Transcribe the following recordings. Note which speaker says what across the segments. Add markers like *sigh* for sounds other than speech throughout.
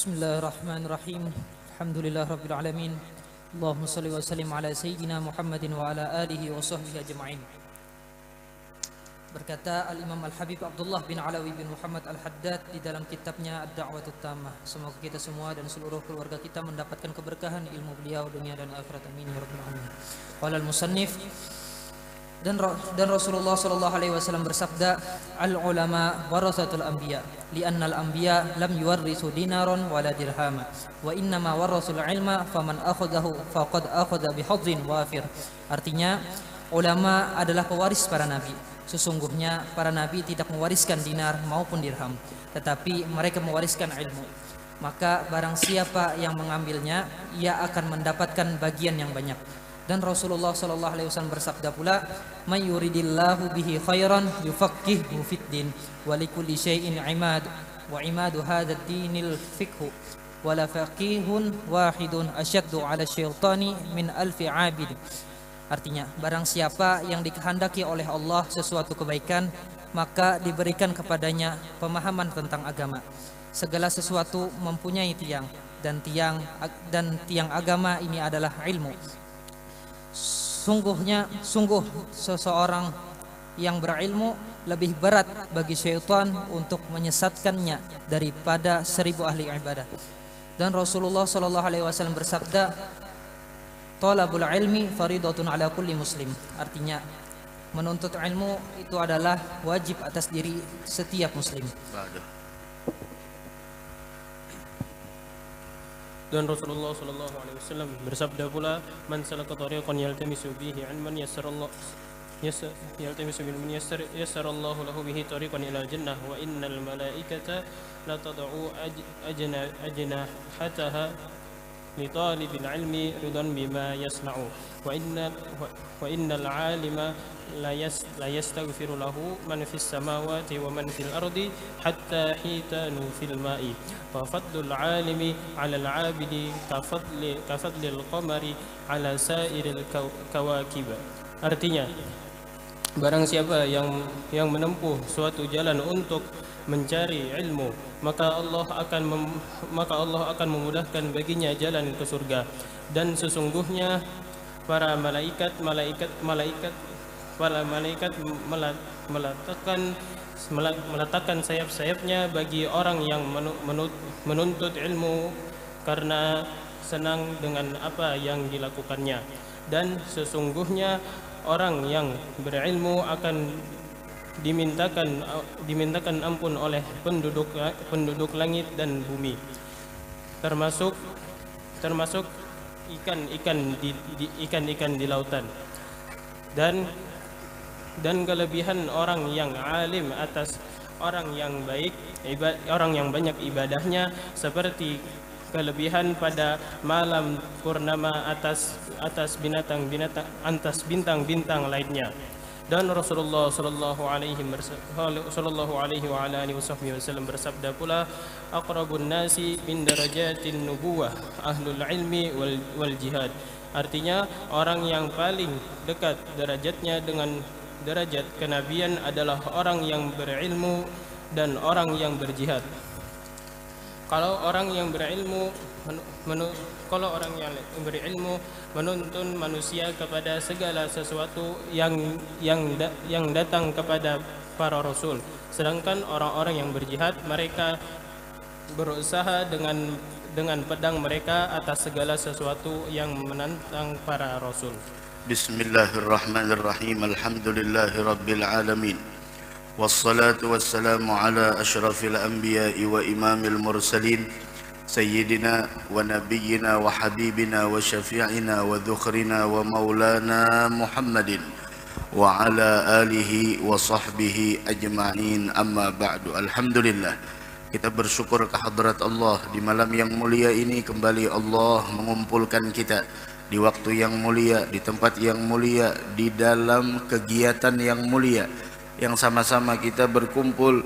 Speaker 1: Bismillahirrahmanirrahim. Alhamdulillah. Allahumma salli wa sallim ala sayyidina Muhammadin wa ala alihi wa sahbihi ajma'in. Berkata Al-Imam Al-Habib Abdullah bin Alawi bin Muhammad Al-Haddad di dalam kitabnya Ad-Da'watut Tamah. Semoga kita semua dan seluruh keluarga kita mendapatkan keberkahan ilmu beliau dunia dan akhirat amin ya rabbal alamin. Qala Al dan dan Rasulullah sallallahu alaihi wasallam bersabda al ulama warasatul anbiya lianna al anbiya lam yuwarrisu dinaron wala dirhama wa inna ma warasul ilma faman akhadahu faqad akhadha bihadzin wafir. Artinya ulama adalah pewaris para nabi. Sesungguhnya para nabi tidak mewariskan dinar maupun dirham tetapi mereka mewariskan ilmu. Maka barang siapa yang mengambilnya ia akan mendapatkan bagian yang banyak dan Rasulullah sallallahu alaihi wasallam bersabda pula may yuridillahu bihi khairan yufaqihu fid din wa likulli syai'in imad wa imadu hadzal dinil fiqhu wala faqihun wahidun asyaddu ala syaitani min alfi abid. Artinya barang siapa yang dikehendaki oleh Allah sesuatu kebaikan maka diberikan kepadanya pemahaman tentang agama. Segala sesuatu mempunyai tiang dan tiang dan tiang agama ini adalah ilmu sungguhnya sungguh seseorang yang berilmu lebih berat bagi syaitan untuk menyesatkannya daripada seribu ahli ibadah. Dan Rasulullah Shallallahu Alaihi Wasallam bersabda talabul ilmi faridatun ala kulli muslim. Artinya menuntut ilmu itu adalah wajib atas diri setiap muslim
Speaker 2: dan Rasulullah sallallahu alaihi wasallam bersabda pula man salaka tariqan yaltamisu bihi ilman yassarallahu yaltamisu bihi ilman yassar yassarallahu lahu bihi tariqan ila jannah wa innal malaikata la tad'u ajna ajnahataha alima la yas la yastaghfiru lahu man fis samawati wa man fil ardi hatta hitanu fil ma'i fa fadlul alimi 'ala al 'abidi ka fadli ka fadlil qamari 'ala sa'iril kawakib artinya barang siapa yang yang menempuh suatu jalan untuk mencari ilmu maka Allah akan mem, maka Allah akan memudahkan baginya jalan ke surga. Dan sesungguhnya para malaikat malaikat malaikat para malaikat meletakkan meletakkan sayap-sayapnya bagi orang yang menuntut ilmu karena senang dengan apa yang dilakukannya. Dan sesungguhnya orang yang berilmu akan dimintakan dimintakan ampun oleh penduduk penduduk langit dan bumi. Termasuk termasuk ikan-ikan di ikan-ikan di lautan. Dan dan kelebihan orang yang alim atas orang yang baik ibad, orang yang banyak ibadahnya seperti kelebihan pada malam purnama atas atas binatang-binatang atas bintang-bintang lainnya dan Rasulullah sallallahu alaihi sallallahu alaihi wa ala alihi wasallam bersabda pula aqrabun nasi min darajatin nubuwah ahlul ilmi wal, wal jihad artinya orang yang paling dekat derajatnya dengan derajat kenabian adalah orang yang berilmu dan orang yang berjihad kalau orang yang berilmu menu, menu, kalau orang yang berilmu menuntun manusia kepada segala sesuatu yang yang da, yang datang kepada para rasul. Sedangkan orang-orang yang berjihad mereka berusaha dengan dengan pedang mereka atas segala sesuatu yang menantang para rasul.
Speaker 3: Bismillahirrahmanirrahim. Alhamdulillahirabbil alamin. والصلاة والسلام على أشرف الأنبياء وإمام المرسلين سيدنا ونبينا وحبيبنا وشفيعنا وذخرنا ومولانا محمد وعلى آله وصحبه أجمعين أما بعد الحمد لله Kita bersyukur kehadrat Allah di malam yang mulia ini kembali Allah mengumpulkan kita di waktu yang mulia, di tempat yang mulia, di dalam kegiatan yang mulia yang sama-sama kita berkumpul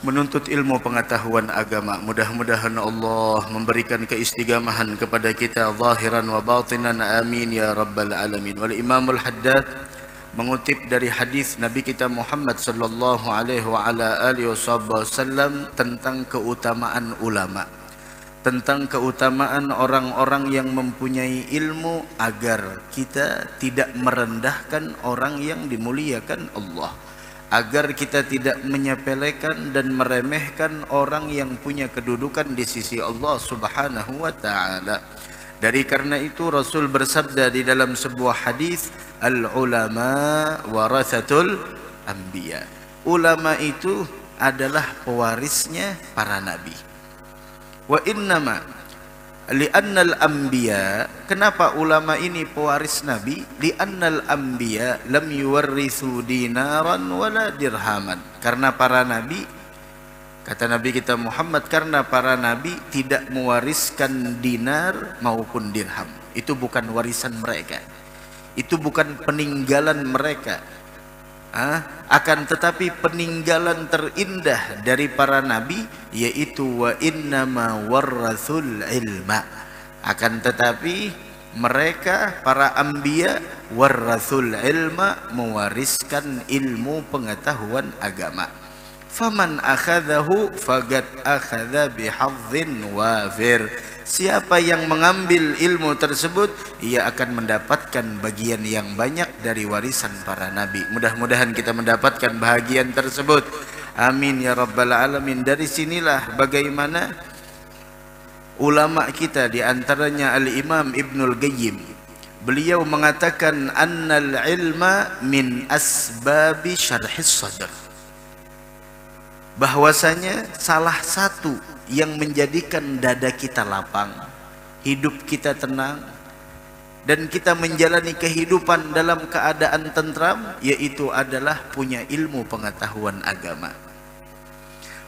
Speaker 3: menuntut ilmu pengetahuan agama. Mudah-mudahan Allah memberikan keistigamahan kepada kita zahiran wa batinan. Amin ya rabbal alamin. Wal Imam Al-Haddad mengutip dari hadis Nabi kita Muhammad sallallahu alaihi wa ala alihi wasallam tentang keutamaan ulama. tentang keutamaan orang-orang yang mempunyai ilmu agar kita tidak merendahkan orang yang dimuliakan Allah agar kita tidak menyepelekan dan meremehkan orang yang punya kedudukan di sisi Allah Subhanahu wa taala. Dari karena itu Rasul bersabda di dalam sebuah hadis al ulama warathatul anbiya. Ulama itu adalah pewarisnya para nabi. Wa innama li'annal anbiya kenapa ulama ini pewaris nabi? Li'annal anbiya lam yuwarrithu dinaran wala dirhaman. Karena para nabi kata nabi kita Muhammad karena para nabi tidak mewariskan dinar maupun dirham. Itu bukan warisan mereka. Itu bukan peninggalan mereka Ah, akan tetapi peninggalan terindah dari para nabi yaitu wa innama warrathul ilma. Akan tetapi mereka para anbiya warrathul ilma mewariskan ilmu pengetahuan agama. Faman akhadahu faqad akhadha bihadzin wafir Siapa yang mengambil ilmu tersebut Ia akan mendapatkan bagian yang banyak dari warisan para nabi. Mudah-mudahan kita mendapatkan bahagian tersebut. Amin ya Rabbal Alamin. Dari sinilah bagaimana Ulama kita di antaranya Al-Imam Ibnul Qayyim. Beliau mengatakan Annal ilma min asbabi syarhis sadr. Bahwasanya salah satu yang menjadikan dada kita lapang, hidup kita tenang, dan kita menjalani kehidupan dalam keadaan tentram, yaitu adalah punya ilmu pengetahuan agama.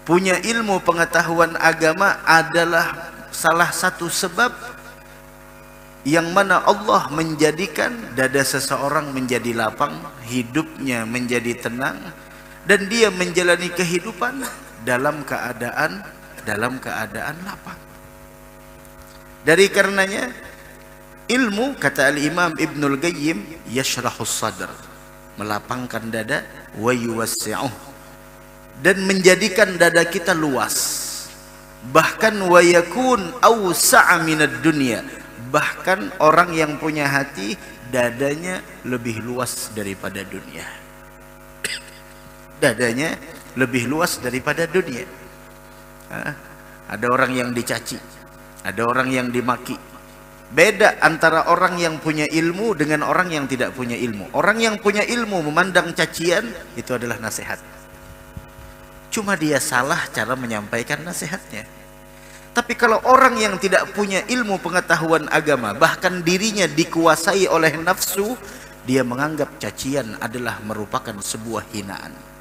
Speaker 3: Punya ilmu pengetahuan agama adalah salah satu sebab yang mana Allah menjadikan dada seseorang menjadi lapang, hidupnya menjadi tenang, dan dia menjalani kehidupan dalam keadaan dalam keadaan lapang. Dari karenanya ilmu kata al-Imam Ibnul Qayyim yashrahus sadr. Melapangkan dada wa yuwassi'uh dan menjadikan dada kita luas. Bahkan wa yakun awsa'a minad dunya. Bahkan orang yang punya hati dadanya lebih luas daripada dunia. *coughs* Dadanya lebih luas daripada dunia ada orang yang dicaci, ada orang yang dimaki. Beda antara orang yang punya ilmu dengan orang yang tidak punya ilmu. Orang yang punya ilmu memandang cacian itu adalah nasihat. Cuma dia salah cara menyampaikan nasihatnya. Tapi kalau orang yang tidak punya ilmu pengetahuan agama, bahkan dirinya dikuasai oleh nafsu, dia menganggap cacian adalah merupakan sebuah hinaan.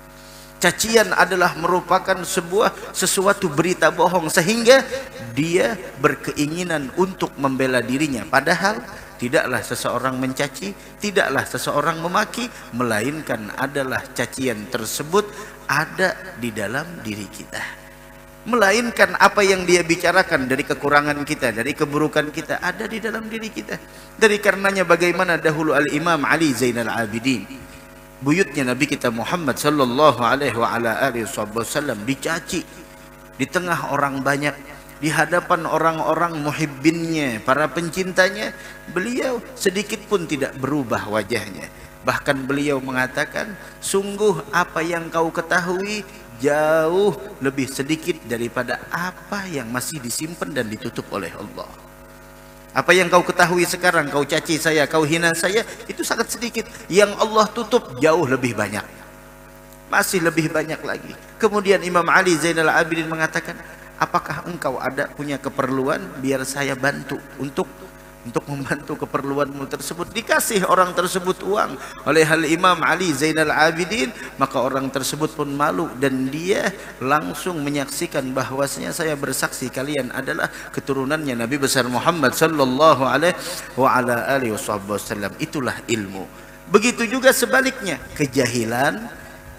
Speaker 3: Cacian adalah merupakan sebuah sesuatu berita bohong sehingga dia berkeinginan untuk membela dirinya padahal tidaklah seseorang mencaci, tidaklah seseorang memaki melainkan adalah cacian tersebut ada di dalam diri kita. Melainkan apa yang dia bicarakan dari kekurangan kita, dari keburukan kita ada di dalam diri kita. Dari karenanya bagaimana dahulu Al-Imam Ali Zainal Abidin buyutnya Nabi kita Muhammad sallallahu alaihi wa ala wasallam dicaci. Di tengah orang banyak di hadapan orang-orang muhibbinnya para pencintanya beliau sedikit pun tidak berubah wajahnya. Bahkan beliau mengatakan sungguh apa yang kau ketahui jauh lebih sedikit daripada apa yang masih disimpan dan ditutup oleh Allah apa yang kau ketahui sekarang, kau caci saya, kau hina saya, itu sangat sedikit. Yang Allah tutup jauh lebih banyak. Masih lebih banyak lagi. Kemudian Imam Ali Zainal Abidin mengatakan, apakah engkau ada punya keperluan biar saya bantu untuk untuk membantu keperluanmu tersebut. Dikasih orang tersebut uang. Oleh hal Imam Ali Zainal Abidin maka orang tersebut pun malu dan dia langsung menyaksikan bahwasanya saya bersaksi kalian adalah keturunannya Nabi besar Muhammad sallallahu alaihi wasallam. Itulah ilmu. Begitu juga sebaliknya kejahilan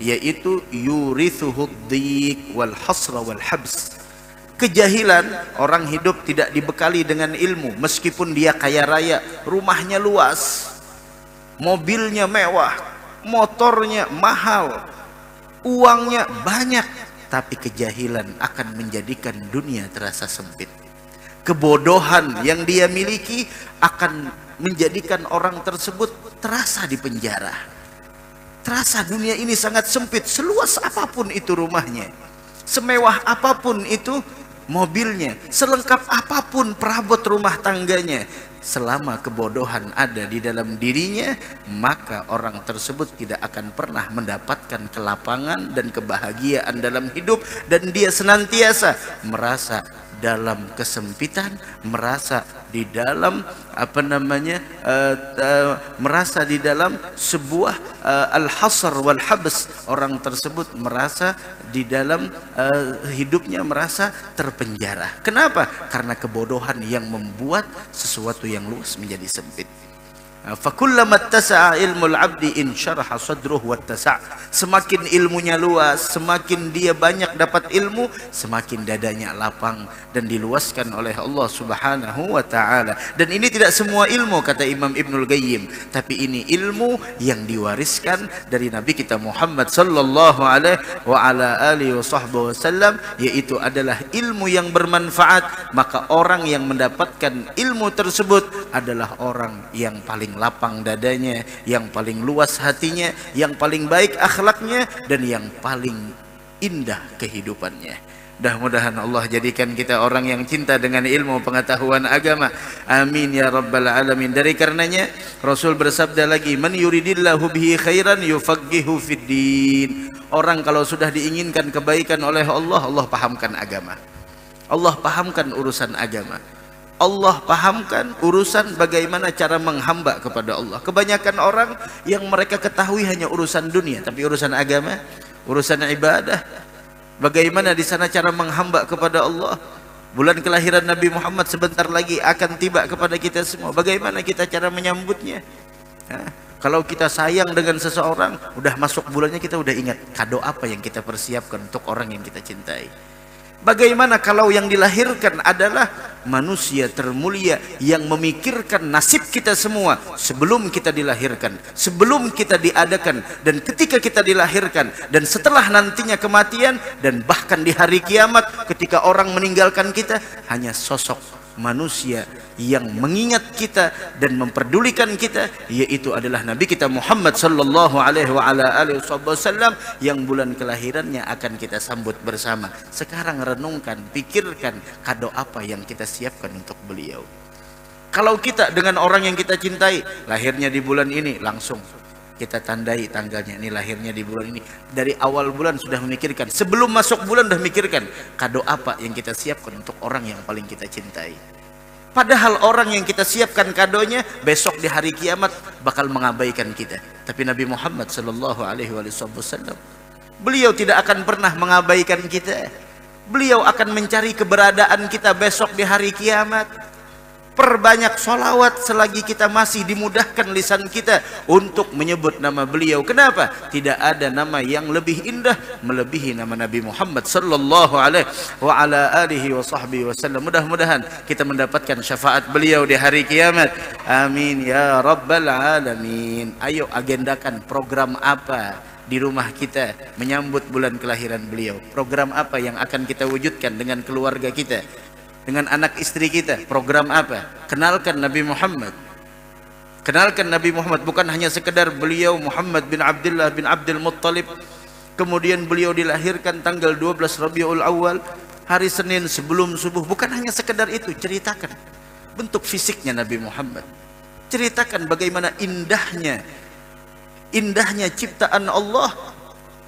Speaker 3: yaitu yurithuhu dhiq wal hasra wal habs kejahilan orang hidup tidak dibekali dengan ilmu meskipun dia kaya raya rumahnya luas mobilnya mewah motornya mahal uangnya banyak tapi kejahilan akan menjadikan dunia terasa sempit kebodohan yang dia miliki akan menjadikan orang tersebut terasa di penjara. Terasa dunia ini sangat sempit, seluas apa pun itu rumahnya. Semewah apa pun itu mobilnya, selengkap apa pun perabot rumah tangganya, selama kebodohan ada di dalam dirinya, maka orang tersebut tidak akan pernah mendapatkan kelapangan dan kebahagiaan dalam hidup. Dan dia senantiasa merasa dalam kesempitan, merasa di dalam apa namanya uh, uh, merasa di dalam sebuah uh, al-hasr wal habs orang tersebut merasa di dalam uh, hidupnya merasa terpenjara. Kenapa? Karena kebodohan yang membuat sesuatu yang luas menjadi sempit. Fakullama tasa'a ilmul abdi in syaraha sadruhu wattasa' Semakin ilmunya luas, semakin dia banyak dapat ilmu, semakin dadanya lapang dan diluaskan oleh Allah Subhanahu wa taala. Dan ini tidak semua ilmu kata Imam Ibnul Qayyim, tapi ini ilmu yang diwariskan dari Nabi kita Muhammad sallallahu alaihi wa ala alihi wasallam yaitu adalah ilmu yang bermanfaat, maka orang yang mendapatkan ilmu tersebut adalah orang yang paling paling lapang dadanya, yang paling luas hatinya, yang paling baik akhlaknya dan yang paling indah kehidupannya. Mudah-mudahan Allah jadikan kita orang yang cinta dengan ilmu pengetahuan agama. Amin ya rabbal alamin. Dari karenanya Rasul bersabda lagi, "Man yuridillahu bihi khairan yufaqihu fid din." Orang kalau sudah diinginkan kebaikan oleh Allah, Allah pahamkan agama. Allah pahamkan urusan agama. Allah pahamkan urusan bagaimana cara menghamba kepada Allah. Kebanyakan orang yang mereka ketahui hanya urusan dunia, tapi urusan agama, urusan ibadah, bagaimana di sana cara menghamba kepada Allah. Bulan kelahiran Nabi Muhammad sebentar lagi akan tiba kepada kita semua. Bagaimana kita cara menyambutnya? Kalau kita sayang dengan seseorang, udah masuk bulannya kita udah ingat kado apa yang kita persiapkan untuk orang yang kita cintai. Bagaimana kalau yang dilahirkan adalah manusia termulia yang memikirkan nasib kita semua sebelum kita dilahirkan, sebelum kita diadakan dan ketika kita dilahirkan dan setelah nantinya kematian dan bahkan di hari kiamat ketika orang meninggalkan kita hanya sosok manusia yang mengingat kita dan memperdulikan kita yaitu adalah Nabi kita Muhammad sallallahu alaihi wa ala alihi wasallam yang bulan kelahirannya akan kita sambut bersama. Sekarang renungkan, pikirkan kado apa yang kita siapkan untuk beliau. Kalau kita dengan orang yang kita cintai lahirnya di bulan ini langsung kita tandai tanggalnya ini lahirnya di bulan ini dari awal bulan sudah memikirkan sebelum masuk bulan sudah memikirkan kado apa yang kita siapkan untuk orang yang paling kita cintai Padahal orang yang kita siapkan kadonya besok di hari kiamat bakal mengabaikan kita. Tapi Nabi Muhammad sallallahu alaihi wasallam beliau tidak akan pernah mengabaikan kita. Beliau akan mencari keberadaan kita besok di hari kiamat. Perbanyak solawat selagi kita masih dimudahkan lisan kita untuk menyebut nama beliau. Kenapa? Tidak ada nama yang lebih indah melebihi nama Nabi Muhammad sallallahu alaihi wa ala alihi wa sahbihi wasallam. Mudah-mudahan kita mendapatkan syafaat beliau di hari kiamat. Amin ya rabbal alamin. Ayo agendakan program apa di rumah kita menyambut bulan kelahiran beliau. Program apa yang akan kita wujudkan dengan keluarga kita? Dengan anak istri kita. Program apa? Kenalkan Nabi Muhammad. Kenalkan Nabi Muhammad. Bukan hanya sekedar beliau Muhammad bin Abdullah bin Abdul Muttalib. Kemudian beliau dilahirkan tanggal 12 Rabiul Awal hari Senin sebelum subuh. Bukan hanya sekedar itu ceritakan bentuk fisiknya Nabi Muhammad. Ceritakan bagaimana indahnya indahnya ciptaan Allah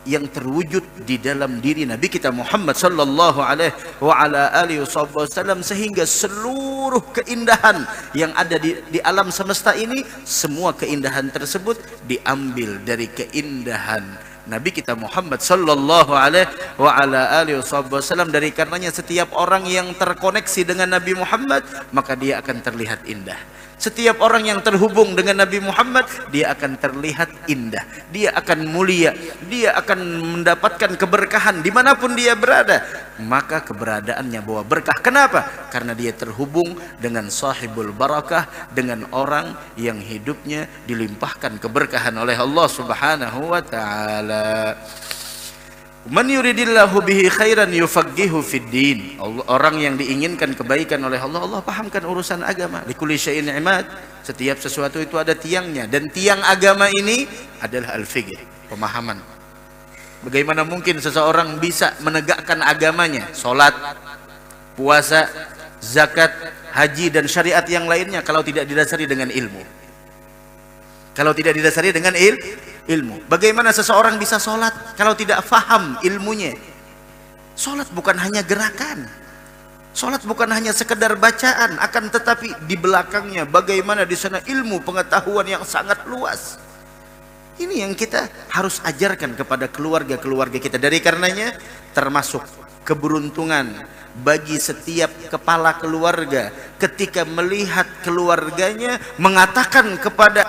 Speaker 3: yang terwujud di dalam diri Nabi kita Muhammad sallallahu alaihi wa ala alihi wasallam sehingga seluruh keindahan yang ada di, di alam semesta ini semua keindahan tersebut diambil dari keindahan Nabi kita Muhammad sallallahu alaihi wa ala alihi wasallam. Dari karenanya setiap orang yang terkoneksi dengan Nabi Muhammad maka dia akan terlihat indah setiap orang yang terhubung dengan Nabi Muhammad, dia akan terlihat indah. Dia akan mulia. Dia akan mendapatkan keberkahan di mana pun dia berada. Maka keberadaannya bawa berkah. Kenapa? Karena dia terhubung dengan sahibul barakah. Dengan orang yang hidupnya dilimpahkan keberkahan oleh Allah subhanahu wa ta'ala. Man yuridillahu bihi khairan yufaqihu fid din. Orang yang diinginkan kebaikan oleh Allah, Allah pahamkan urusan agama. Likulli syai'in imad. Setiap sesuatu itu ada tiangnya dan tiang agama ini adalah al-fiqh, pemahaman. Bagaimana mungkin seseorang bisa menegakkan agamanya, salat, puasa, zakat, haji dan syariat yang lainnya kalau tidak didasari dengan ilmu? Kalau tidak didasari dengan il, ilmu. Bagaimana seseorang bisa sholat kalau tidak faham ilmunya? Sholat bukan hanya gerakan. Sholat bukan hanya sekedar bacaan, akan tetapi di belakangnya bagaimana di sana ilmu pengetahuan yang sangat luas. Ini yang kita harus ajarkan kepada keluarga-keluarga kita. Dari karenanya termasuk keberuntungan bagi setiap kepala keluarga ketika melihat keluarganya mengatakan kepada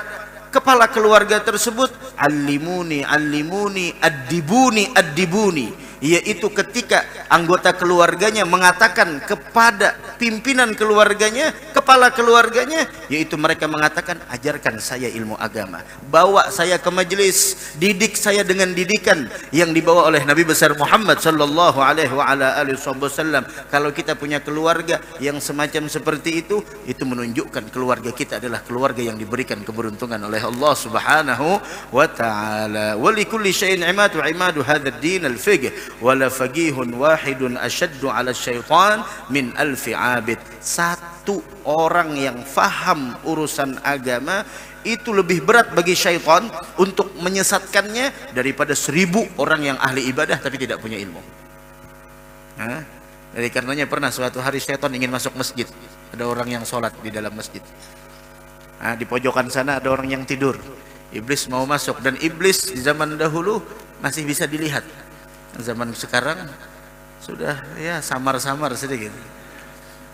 Speaker 3: kepala keluarga tersebut alimuni alimuni adibuni adibuni yaitu ketika anggota keluarganya mengatakan kepada pimpinan keluarganya, kepala keluarganya, yaitu mereka mengatakan ajarkan saya ilmu agama, bawa saya ke majelis, didik saya dengan didikan yang dibawa oleh Nabi besar Muhammad sallallahu alaihi wasallam. Kalau kita punya keluarga yang semacam seperti itu, itu menunjukkan keluarga kita adalah keluarga yang diberikan keberuntungan oleh Allah Subhanahu wa taala. Wa imadu imadu al-fiqh wala faqihun wahidun asyaddu ala syaitan min alfi abid satu orang yang faham urusan agama itu lebih berat bagi syaitan untuk menyesatkannya daripada seribu orang yang ahli ibadah tapi tidak punya ilmu Hah? Jadi karenanya pernah suatu hari syaitan ingin masuk masjid. Ada orang yang sholat di dalam masjid. Nah, di pojokan sana ada orang yang tidur. Iblis mau masuk dan iblis di zaman dahulu masih bisa dilihat zaman sekarang sudah ya samar-samar sedikit.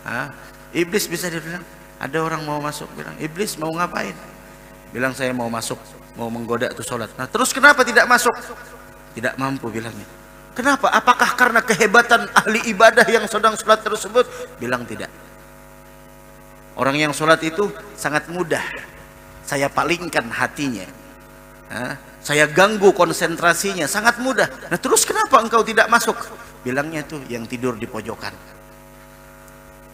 Speaker 3: Ah, iblis bisa dibilang ada orang mau masuk bilang iblis mau ngapain? Bilang saya mau masuk mau menggoda tuh sholat. Nah terus kenapa tidak masuk? Tidak mampu bilangnya. Kenapa? Apakah karena kehebatan ahli ibadah yang sedang sholat tersebut? Bilang tidak. Orang yang sholat itu sangat mudah. Saya palingkan hatinya. Ah, saya ganggu konsentrasinya sangat mudah. Nah terus kenapa engkau tidak masuk? Bilangnya tuh yang tidur di pojokan.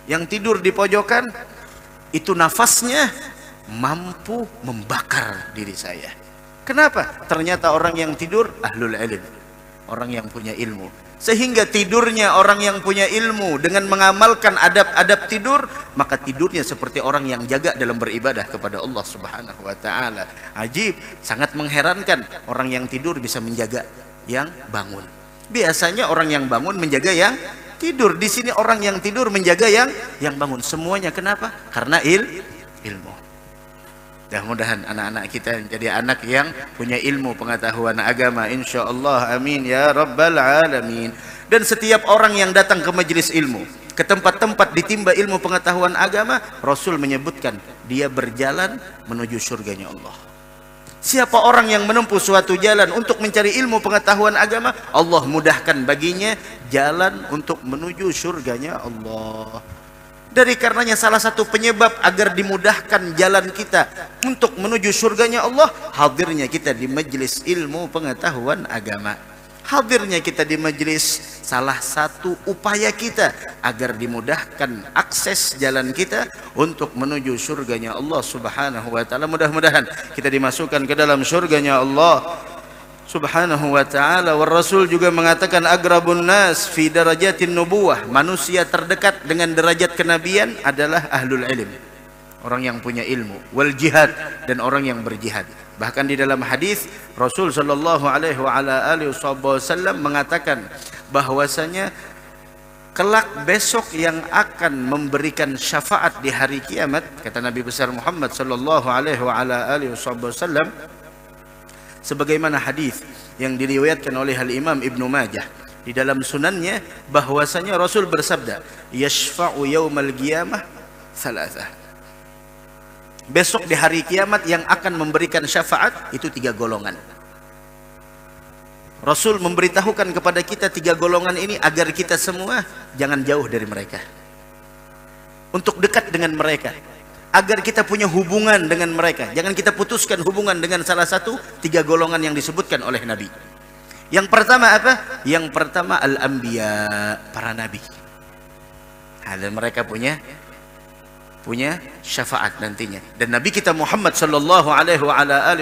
Speaker 3: Yang tidur di pojokan itu nafasnya mampu membakar diri saya. Kenapa? Ternyata orang yang tidur ahlul ilm. Orang yang punya ilmu sehingga tidurnya orang yang punya ilmu dengan mengamalkan adab-adab tidur maka tidurnya seperti orang yang jaga dalam beribadah kepada Allah Subhanahu wa taala. Ajib sangat mengherankan orang yang tidur bisa menjaga yang bangun. Biasanya orang yang bangun menjaga yang tidur. Di sini orang yang tidur menjaga yang yang bangun. Semuanya kenapa? Karena il ilmu Mudah-mudahan anak-anak kita menjadi anak yang punya ilmu pengetahuan agama insyaallah amin ya rabbal alamin. Dan setiap orang yang datang ke majelis ilmu, ke tempat-tempat ditimba ilmu pengetahuan agama, Rasul menyebutkan dia berjalan menuju surganya Allah. Siapa orang yang menempuh suatu jalan untuk mencari ilmu pengetahuan agama, Allah mudahkan baginya jalan untuk menuju surganya Allah. Dari karenanya salah satu penyebab agar dimudahkan jalan kita untuk menuju surganya Allah, hadirnya kita di majelis ilmu pengetahuan agama. Hadirnya kita di majelis salah satu upaya kita agar dimudahkan akses jalan kita untuk menuju surganya Allah Subhanahu wa taala. Mudah-mudahan kita dimasukkan ke dalam surganya Allah subhanahu wa ta'ala wa rasul juga mengatakan agrabun nas fi darajatin nubuwah. Manusia terdekat dengan derajat kenabian adalah ahlul ilm. Orang yang punya ilmu wal jihad dan orang yang berjihad. Bahkan di dalam hadis Rasul sallallahu alaihi wa ala alihi wasallam mengatakan bahwasanya kelak besok yang akan memberikan syafaat di hari kiamat kata Nabi besar Muhammad sallallahu alaihi wa ala alihi wasallam sebagaimana hadis yang diriwayatkan oleh Al Imam Ibnu Majah di dalam sunannya bahwasanya Rasul bersabda yashfa'u yaumal qiyamah thalatha. Besok di hari kiamat yang akan memberikan syafaat itu tiga golongan. Rasul memberitahukan kepada kita tiga golongan ini agar kita semua jangan jauh dari mereka. Untuk dekat dengan mereka agar kita punya hubungan dengan mereka. Jangan kita putuskan hubungan dengan salah satu tiga golongan yang disebutkan oleh Nabi. Yang pertama apa? Yang pertama al-anbiya, para nabi. Dan mereka punya punya syafaat nantinya. Dan Nabi kita Muhammad sallallahu alaihi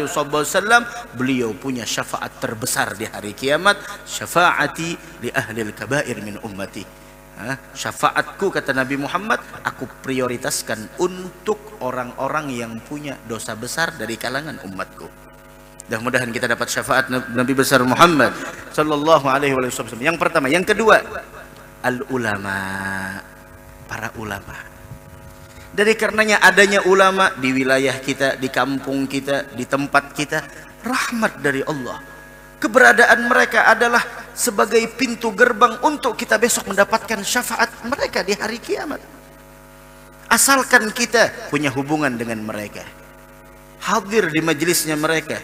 Speaker 3: wasallam beliau punya syafaat terbesar di hari kiamat, syafaati li ahli al-kabair min ummati. Syafaatku kata Nabi Muhammad, aku prioritaskan untuk orang-orang yang punya dosa besar dari kalangan umatku. Mudah-mudahan kita dapat syafaat Nabi besar Muhammad sallallahu alaihi wasallam. Yang pertama, yang kedua, al ulama, para ulama. Dari karenanya adanya ulama di wilayah kita, di kampung kita, di tempat kita, rahmat dari Allah. Keberadaan mereka adalah sebagai pintu gerbang untuk kita besok mendapatkan syafaat mereka di hari kiamat. Asalkan kita punya hubungan dengan mereka. Hadir di majelisnya mereka,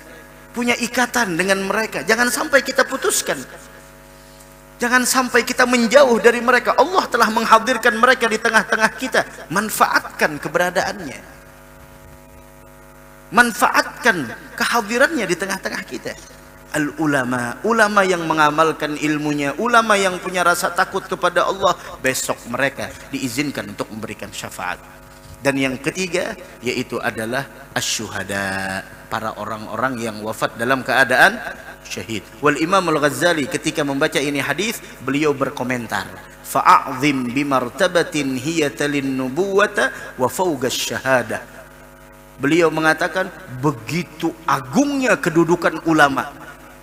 Speaker 3: punya ikatan dengan mereka. Jangan sampai kita putuskan. Jangan sampai kita menjauh dari mereka. Allah telah menghadirkan mereka di tengah-tengah kita. Manfaatkan keberadaannya. Manfaatkan kehadirannya di tengah-tengah kita. Al-ulama, ulama yang mengamalkan ilmunya, ulama yang punya rasa takut kepada Allah, besok mereka diizinkan untuk memberikan syafaat. Dan yang ketiga yaitu adalah asyuhada para orang-orang yang wafat dalam keadaan syahid. Wal Imam Al-Ghazali ketika membaca ini hadis, beliau berkomentar, "Fa'azim bimartabatin hiya talin nubuwata wa fawqa syahada." Beliau mengatakan begitu agungnya kedudukan ulama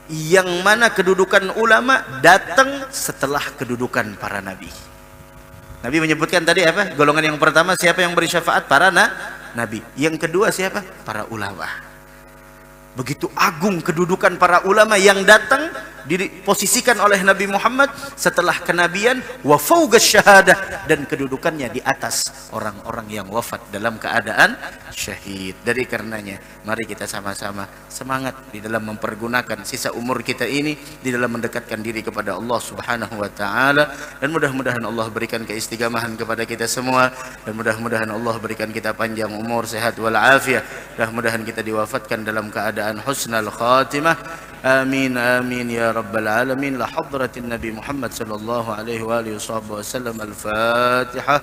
Speaker 3: yang mana kedudukan ulama datang setelah kedudukan para nabi. Nabi menyebutkan tadi apa? Golongan yang pertama siapa yang beri syafaat? Para na nabi. Yang kedua siapa? Para ulama. Begitu agung kedudukan para ulama yang datang diposisikan oleh Nabi Muhammad setelah kenabian wa syahadah dan kedudukannya di atas orang-orang yang wafat dalam keadaan syahid. Dari karenanya mari kita sama-sama semangat di dalam mempergunakan sisa umur kita ini di dalam mendekatkan diri kepada Allah Subhanahu wa taala dan mudah-mudahan Allah berikan keistiqamahan kepada kita semua dan mudah-mudahan Allah berikan kita panjang umur sehat wal afiah. Mudah-mudahan kita diwafatkan dalam keadaan husnul khatimah. آمين آمين يا رب العالمين. لحضرة النبي محمد صلى الله عليه وآله وصحبه وسلم الفاتحة.